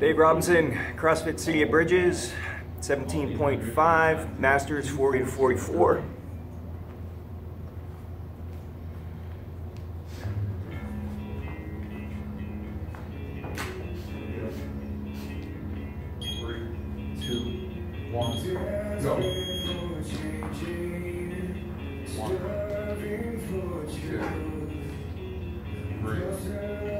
Dave Robinson, CrossFit City of Bridges, 17.5, Masters 40 to 44. One, two, three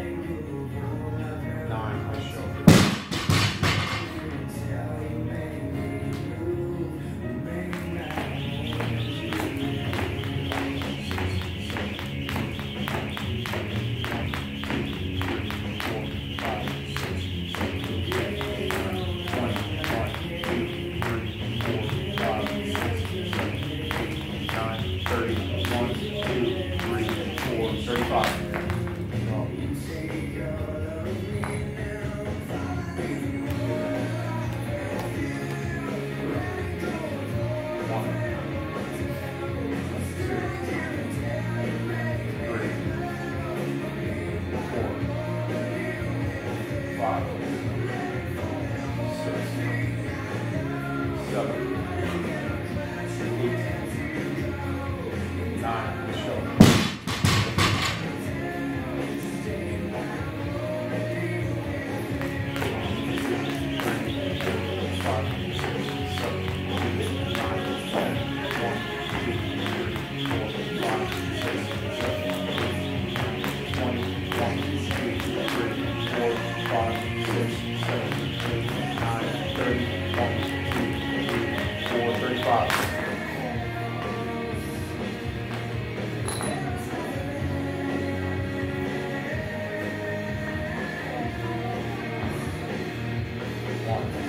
off. one.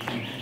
Thank you.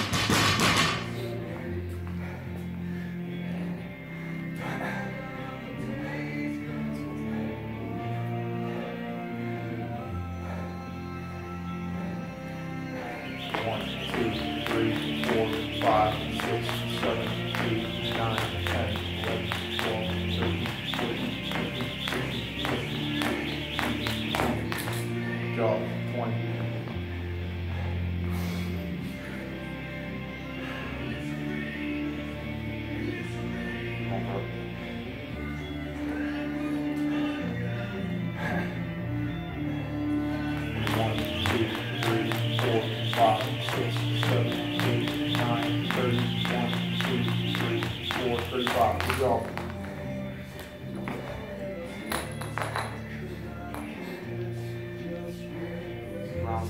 off 20. Good job.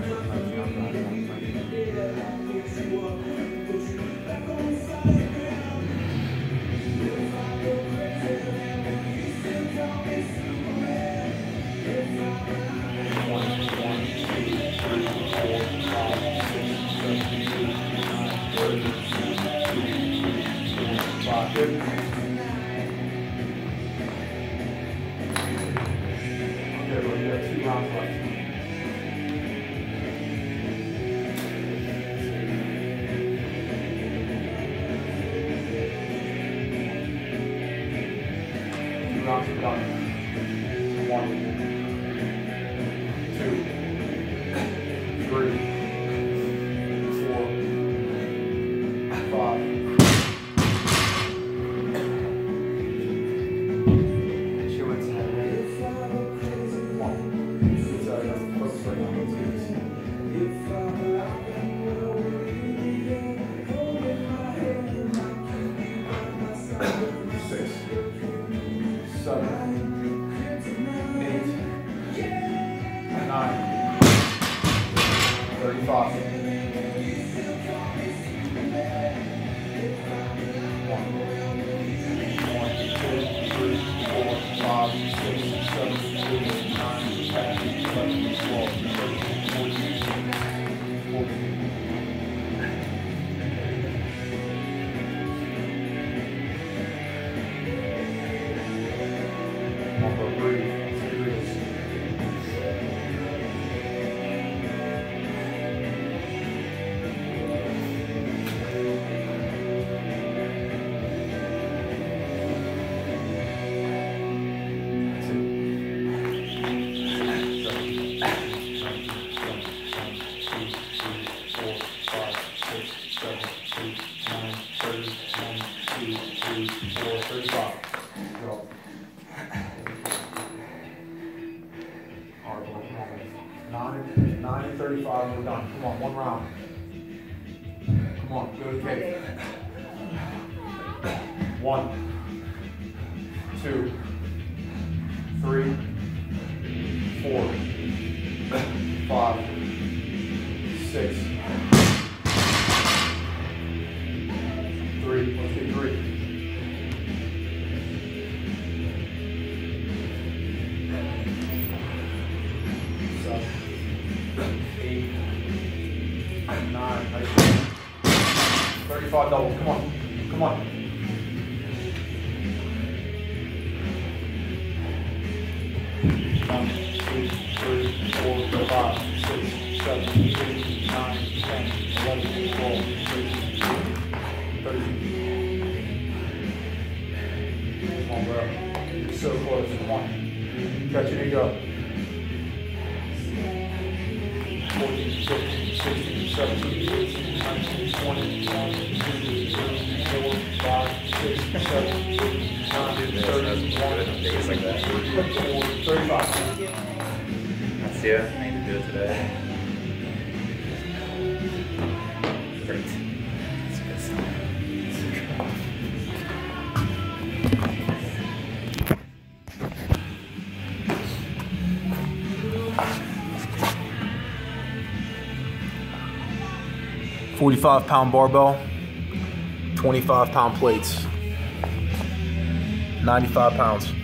Okay, well, you two rounds left. Nine, nine and thirty-five, we're done. Come on, one round. Come on, go to cake. One, two, three, four, five, six, 35 double. Come on. Come on. One, two, three, four, five, six, seven, six, nine, ten, eleven, twelve, six, thirteen. Come on, bro. So close. Come on. Catch it, knee up. 14, 15, 16, 17, 18, 19, 20, 21, 22, 23, 24, 5, 6, 7, 8, 9, 30, Days like that. 34, 35. That's you. I need to do it today. 45 pound barbell, 25 pound plates, 95 pounds.